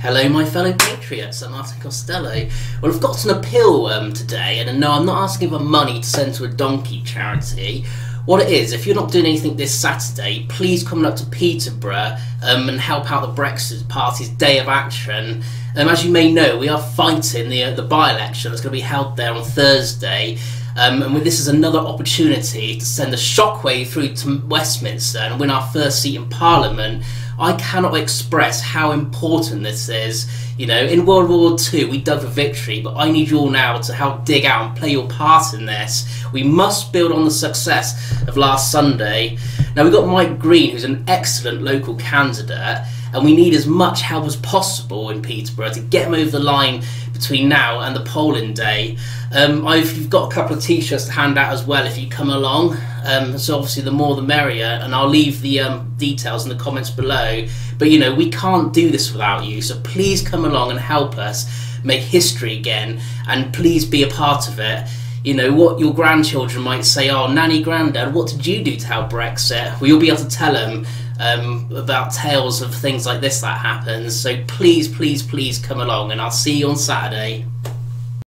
Hello, my fellow patriots. I'm Martin Costello. Well, I've got an appeal um, today, and no, I'm not asking for money to send to a donkey charity. What it is, if you're not doing anything this Saturday, please come up to Peterborough um, and help out the Brexit Party's Day of Action. Um, as you may know, we are fighting the, uh, the by-election that's going to be held there on Thursday. Um, and this is another opportunity to send a shockwave through to Westminster and win our first seat in Parliament. I cannot express how important this is. You know, in World War II, we dug for victory, but I need you all now to help dig out and play your part in this. We must build on the success of last Sunday. Now, we've got Mike Green, who's an excellent local candidate, and we need as much help as possible in Peterborough to get him over the line between now and the polling day. Um, I've got a couple of t-shirts to hand out as well if you come along. Um, so obviously the more the merrier, and I'll leave the um, details in the comments below. But you know we can't do this without you, so please come along and help us make history again, and please be a part of it. You know what your grandchildren might say, "Oh, nanny, granddad, what did you do to help Brexit?" Well, you'll be able to tell them um, about tales of things like this that happens. So please, please, please come along, and I'll see you on Saturday.